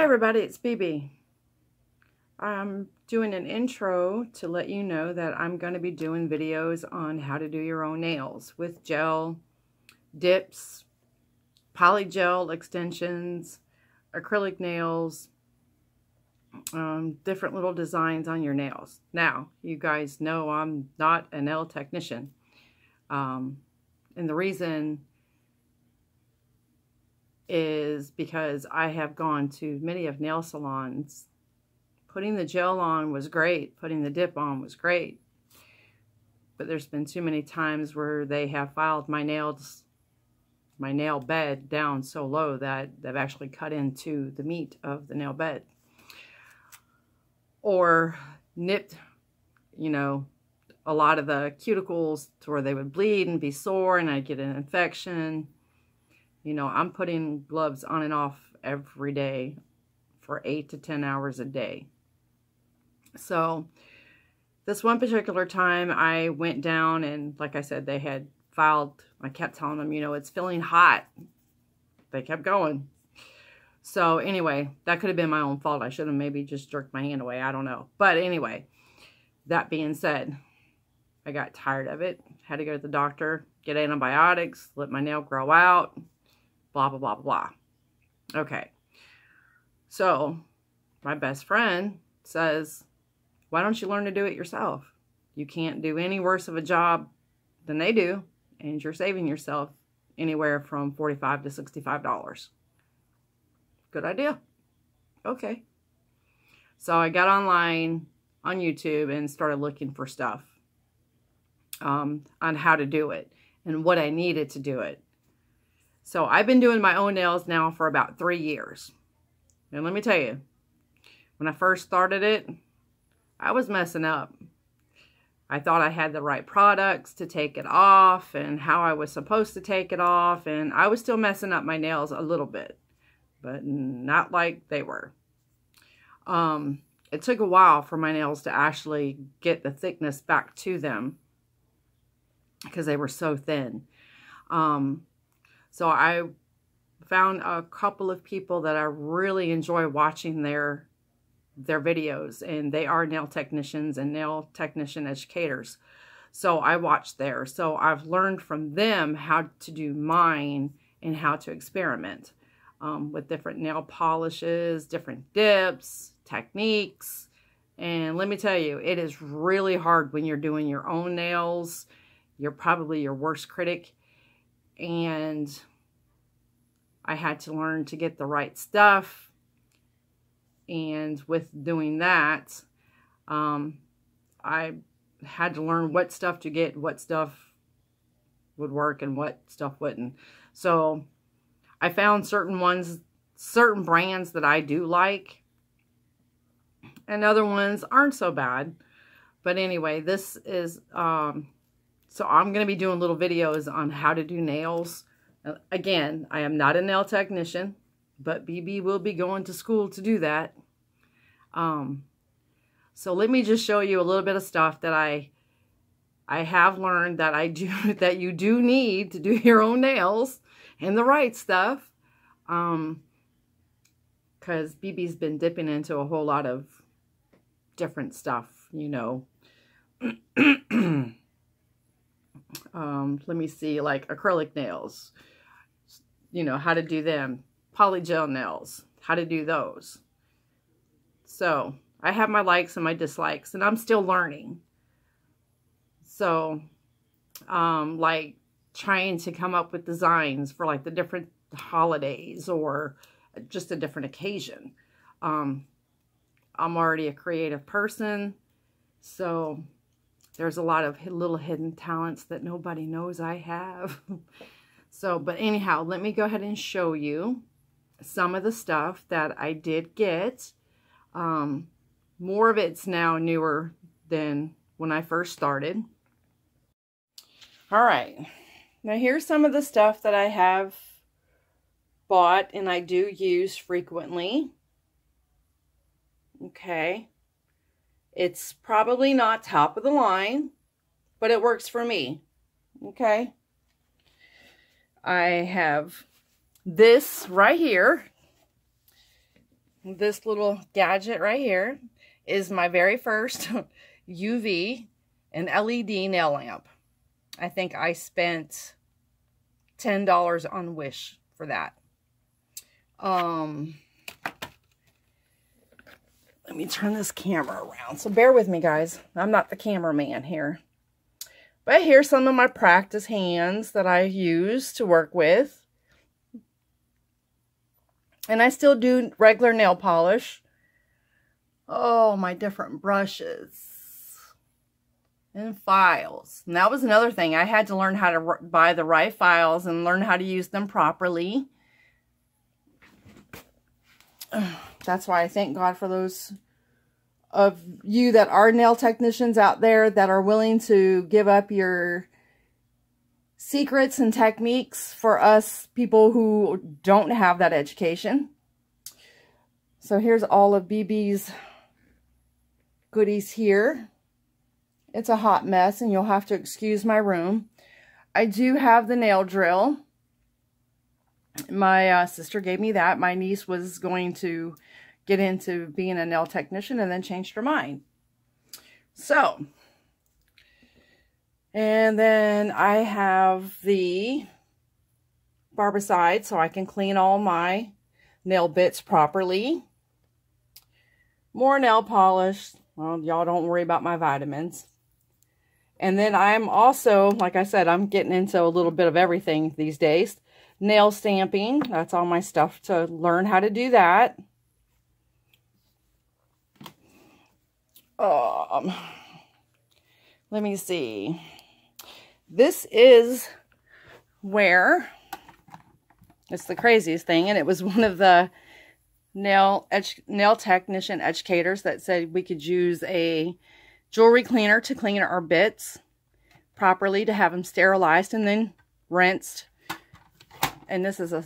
Hi everybody, it's BB. I'm doing an intro to let you know that I'm going to be doing videos on how to do your own nails with gel, dips, polygel extensions, acrylic nails, um, different little designs on your nails. Now, you guys know I'm not a nail technician. Um, and the reason is because I have gone to many of nail salons. Putting the gel on was great. Putting the dip on was great. But there's been too many times where they have filed my nails, my nail bed down so low that they've actually cut into the meat of the nail bed. Or nipped, you know, a lot of the cuticles to where they would bleed and be sore and I'd get an infection you know, I'm putting gloves on and off every day for 8 to 10 hours a day. So this one particular time I went down and like I said, they had filed, I kept telling them, you know, it's feeling hot. They kept going. So anyway, that could have been my own fault. I should have maybe just jerked my hand away. I don't know. But anyway, that being said, I got tired of it. Had to go to the doctor, get antibiotics, let my nail grow out blah, blah, blah, blah. Okay. So my best friend says, why don't you learn to do it yourself? You can't do any worse of a job than they do, and you're saving yourself anywhere from 45 to $65. Good idea. Okay. So I got online on YouTube and started looking for stuff um, on how to do it and what I needed to do it. So I've been doing my own nails now for about three years. And let me tell you, when I first started it, I was messing up. I thought I had the right products to take it off and how I was supposed to take it off. And I was still messing up my nails a little bit, but not like they were. Um, it took a while for my nails to actually get the thickness back to them because they were so thin. Um, so I found a couple of people that I really enjoy watching their their videos and they are nail technicians and nail technician educators. So I watch there. So I've learned from them how to do mine and how to experiment um, with different nail polishes, different dips, techniques. And let me tell you, it is really hard when you're doing your own nails. You're probably your worst critic and I had to learn to get the right stuff. And with doing that, um, I had to learn what stuff to get, what stuff would work and what stuff wouldn't. So I found certain ones, certain brands that I do like, and other ones aren't so bad. But anyway, this is um, so I'm going to be doing little videos on how to do nails. Again, I am not a nail technician, but BB will be going to school to do that. Um, so let me just show you a little bit of stuff that I I have learned that I do that you do need to do your own nails and the right stuff. Um, because BB's been dipping into a whole lot of different stuff, you know. um, let me see, like acrylic nails, you know, how to do them, polygel nails, how to do those. So I have my likes and my dislikes, and I'm still learning. So, um, like trying to come up with designs for like the different holidays or just a different occasion. Um, I'm already a creative person So there's a lot of little hidden talents that nobody knows I have. so, but anyhow, let me go ahead and show you some of the stuff that I did get. Um, more of it's now newer than when I first started. All right. Now here's some of the stuff that I have bought and I do use frequently. Okay. It's probably not top of the line, but it works for me. Okay. I have this right here. This little gadget right here is my very first UV and LED nail lamp. I think I spent $10 on Wish for that. Um, let me turn this camera around. So bear with me, guys. I'm not the cameraman here. But here's some of my practice hands that I use to work with. And I still do regular nail polish. Oh, my different brushes and files. And that was another thing. I had to learn how to buy the right files and learn how to use them properly. That's why I thank God for those of you that are nail technicians out there that are willing to give up your secrets and techniques for us people who don't have that education. So here's all of BB's goodies here. It's a hot mess and you'll have to excuse my room. I do have the nail drill my uh, sister gave me that. My niece was going to get into being a nail technician and then changed her mind. So, and then I have the barbicide so I can clean all my nail bits properly. More nail polish. Well, y'all don't worry about my vitamins. And then I'm also, like I said, I'm getting into a little bit of everything these days nail stamping. That's all my stuff to learn how to do that. Um, let me see. This is where, it's the craziest thing, and it was one of the nail nail technician educators that said we could use a jewelry cleaner to clean our bits properly to have them sterilized and then rinsed and this is a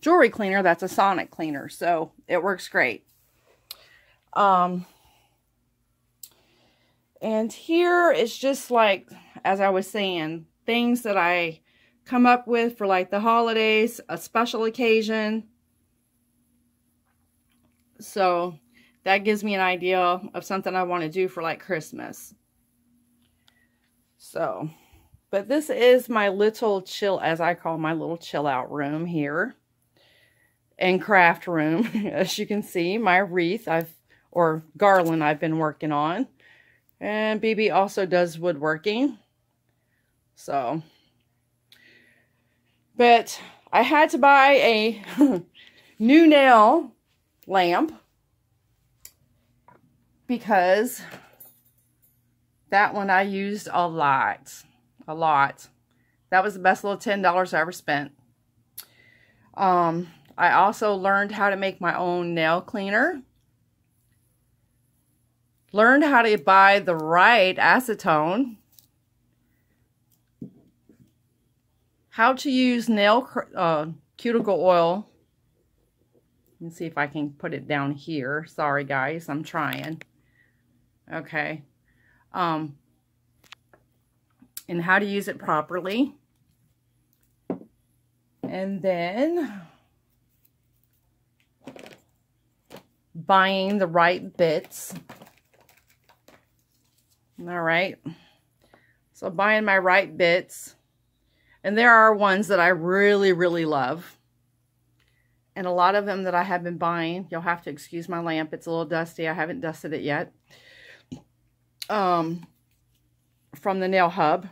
jewelry cleaner that's a sonic cleaner so it works great um and here it's just like as i was saying things that i come up with for like the holidays a special occasion so that gives me an idea of something i want to do for like christmas so but this is my little chill, as I call my little chill out room here. And craft room. As you can see, my wreath I've or garland I've been working on. And BB also does woodworking. So, but I had to buy a new nail lamp because that one I used a lot a lot. That was the best little $10 I ever spent. Um, I also learned how to make my own nail cleaner. Learned how to buy the right acetone. How to use nail uh, cuticle oil. Let's see if I can put it down here. Sorry, guys. I'm trying. Okay. Um, and how to use it properly. And then buying the right bits. All right. So buying my right bits. And there are ones that I really, really love. And a lot of them that I have been buying. You'll have to excuse my lamp. It's a little dusty. I haven't dusted it yet. Um, from the Nail Hub.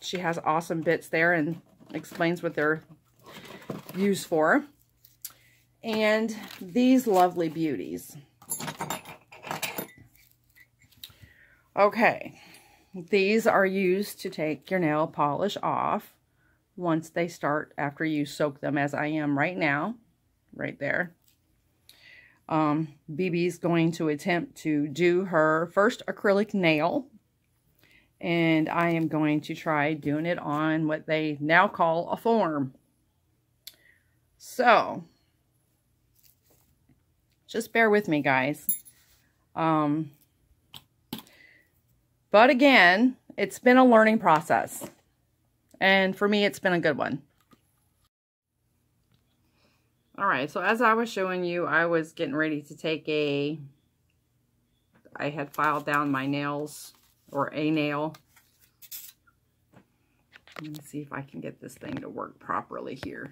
She has awesome bits there and explains what they're used for. And these lovely beauties. Okay, these are used to take your nail polish off once they start after you soak them as I am right now, right there. Um, BB's going to attempt to do her first acrylic nail and I am going to try doing it on what they now call a form. So, just bear with me, guys. Um, but again, it's been a learning process. And for me, it's been a good one. All right, so as I was showing you, I was getting ready to take a, I had filed down my nails, or a nail. Let me see if I can get this thing to work properly here,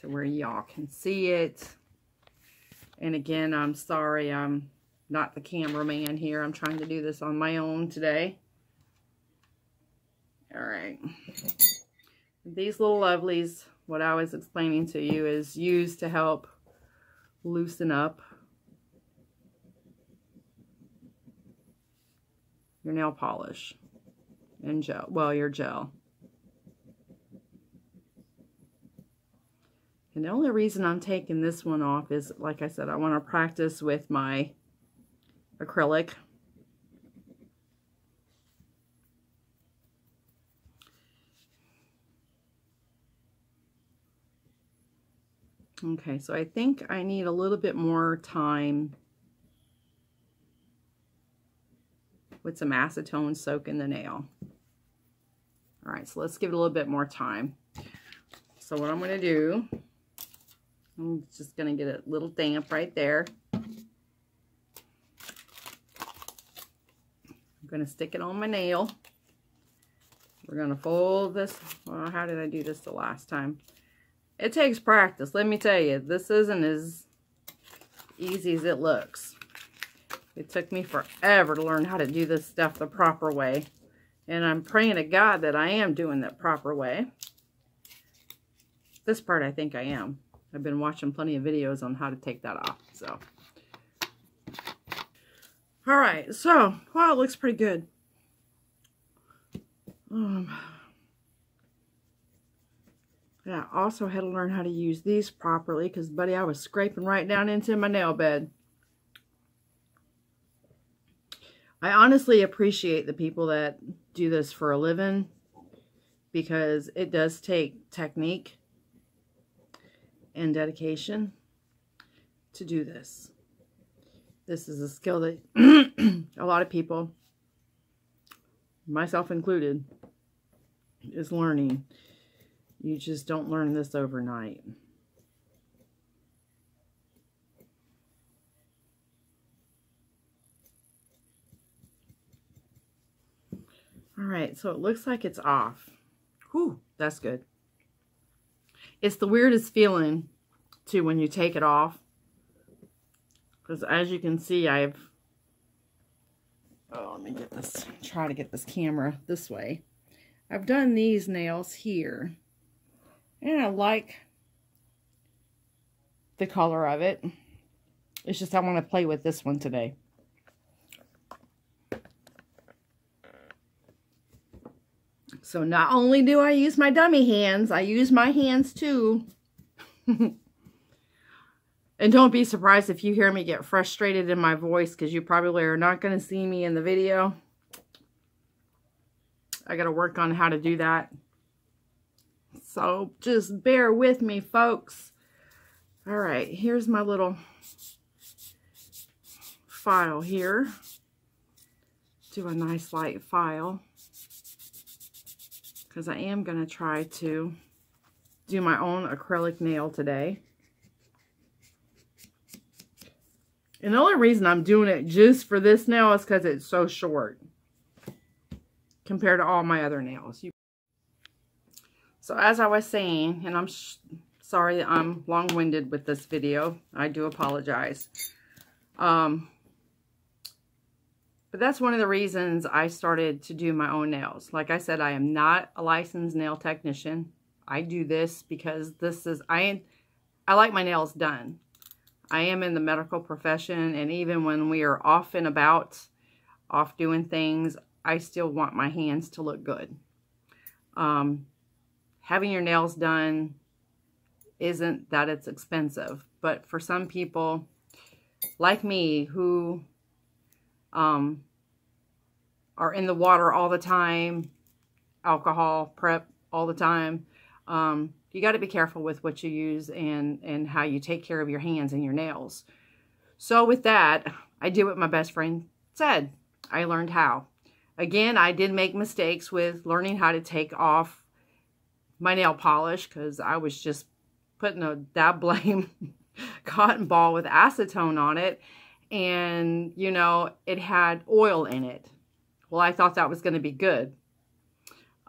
to where y'all can see it. And again, I'm sorry, I'm not the cameraman here. I'm trying to do this on my own today. All right. These little lovelies, what I was explaining to you, is used to help loosen up your nail polish and gel. Well, your gel. And the only reason I'm taking this one off is, like I said, I want to practice with my acrylic. Okay, so I think I need a little bit more time with some acetone soaking the nail. All right, so let's give it a little bit more time. So what I'm going to do, I'm just going to get it a little damp right there. Going to stick it on my nail. We're going to fold this. Well, how did I do this the last time? It takes practice. Let me tell you, this isn't as easy as it looks. It took me forever to learn how to do this stuff the proper way. And I'm praying to God that I am doing that proper way. This part I think I am. I've been watching plenty of videos on how to take that off. So all right, so, wow, it looks pretty good. Um, yeah, also had to learn how to use these properly because, buddy, I was scraping right down into my nail bed. I honestly appreciate the people that do this for a living because it does take technique and dedication to do this. This is a skill that a lot of people, myself included, is learning. You just don't learn this overnight. All right, so it looks like it's off. Whew, that's good. It's the weirdest feeling, too, when you take it off because as you can see, I've, oh, let me get this, try to get this camera this way. I've done these nails here. And I like the color of it. It's just I want to play with this one today. So not only do I use my dummy hands, I use my hands too. And don't be surprised if you hear me get frustrated in my voice because you probably are not going to see me in the video. I got to work on how to do that. So just bear with me, folks. All right, here's my little file here. Do a nice light file because I am going to try to do my own acrylic nail today. And the only reason I'm doing it just for this nail is because it's so short compared to all my other nails. So as I was saying, and I'm sorry I'm long-winded with this video. I do apologize. Um, but that's one of the reasons I started to do my own nails. Like I said, I am not a licensed nail technician. I do this because this is, I, I like my nails done. I am in the medical profession, and even when we are off and about, off doing things, I still want my hands to look good. Um, having your nails done isn't that it's expensive, but for some people, like me, who um, are in the water all the time, alcohol, prep all the time, um, you got to be careful with what you use and, and how you take care of your hands and your nails. So with that, I did what my best friend said. I learned how. Again, I did make mistakes with learning how to take off my nail polish because I was just putting a dab blame cotton ball with acetone on it. And, you know, it had oil in it. Well, I thought that was going to be good.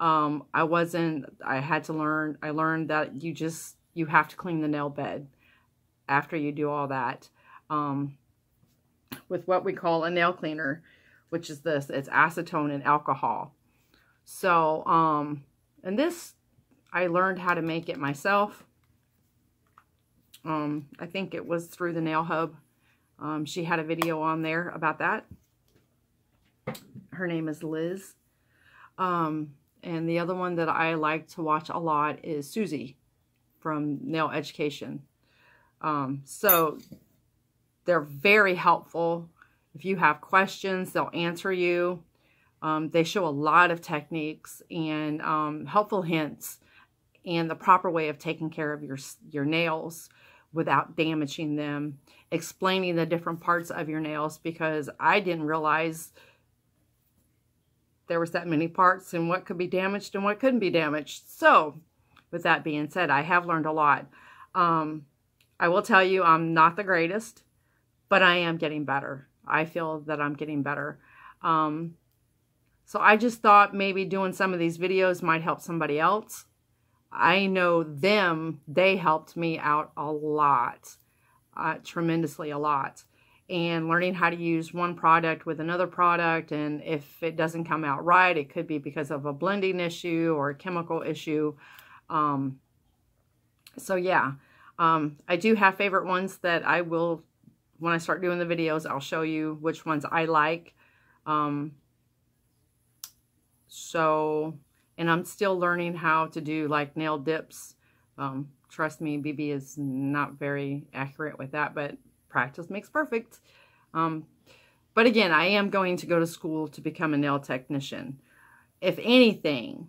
Um, I wasn't, I had to learn, I learned that you just, you have to clean the nail bed after you do all that. Um, with what we call a nail cleaner, which is this, it's acetone and alcohol. So, um, and this, I learned how to make it myself. Um, I think it was through the Nail Hub. Um, she had a video on there about that. Her name is Liz. Um, and the other one that I like to watch a lot is Susie from Nail Education. Um, so they're very helpful. If you have questions, they'll answer you. Um, they show a lot of techniques and um, helpful hints and the proper way of taking care of your, your nails without damaging them, explaining the different parts of your nails because I didn't realize there was that many parts and what could be damaged and what couldn't be damaged. So, with that being said, I have learned a lot. Um, I will tell you I'm not the greatest, but I am getting better. I feel that I'm getting better. Um, so I just thought maybe doing some of these videos might help somebody else. I know them, they helped me out a lot, uh, tremendously a lot and learning how to use one product with another product. And if it doesn't come out right, it could be because of a blending issue or a chemical issue. Um, so yeah, um, I do have favorite ones that I will, when I start doing the videos, I'll show you which ones I like. Um, so, and I'm still learning how to do like nail dips. Um, trust me, BB is not very accurate with that, but practice makes perfect. Um, but again, I am going to go to school to become a nail technician. If anything,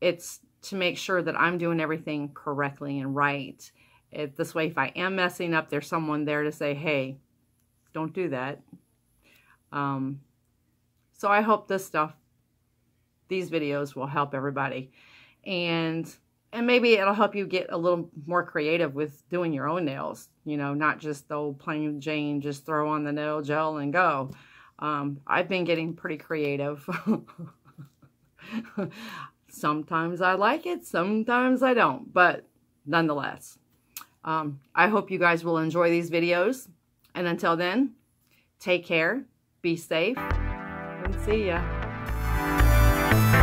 it's to make sure that I'm doing everything correctly and right. If this way, if I am messing up, there's someone there to say, hey, don't do that. Um, so I hope this stuff, these videos will help everybody. And and maybe it'll help you get a little more creative with doing your own nails. You know, not just the old plain Jane, just throw on the nail gel and go. Um, I've been getting pretty creative. sometimes I like it, sometimes I don't, but nonetheless. Um, I hope you guys will enjoy these videos. And until then, take care, be safe, and see ya.